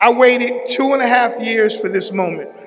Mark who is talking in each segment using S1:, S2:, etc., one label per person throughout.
S1: I waited two and a half years for this moment.
S2: “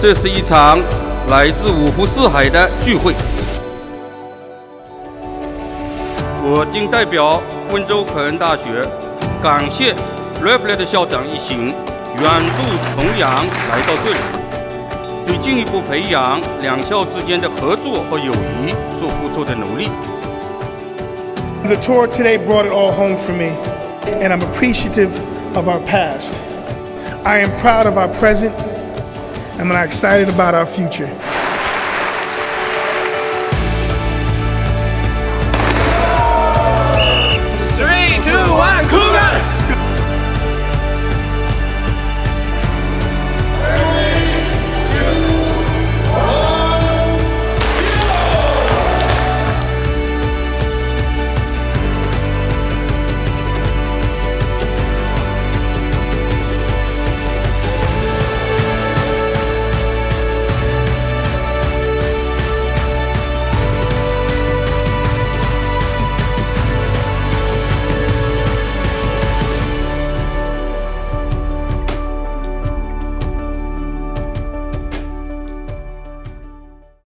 S2: 这是一场来自五湖四海的聚会。我谨代表温州凯恩大学，感谢 Replet 校长一行远渡重洋来到这里，对进一步培养两校之间的合作和友谊所付出的努力。
S1: The tour today brought it all home for me, and I'm appreciative of our past. I am proud of our present, and I'm excited about our future.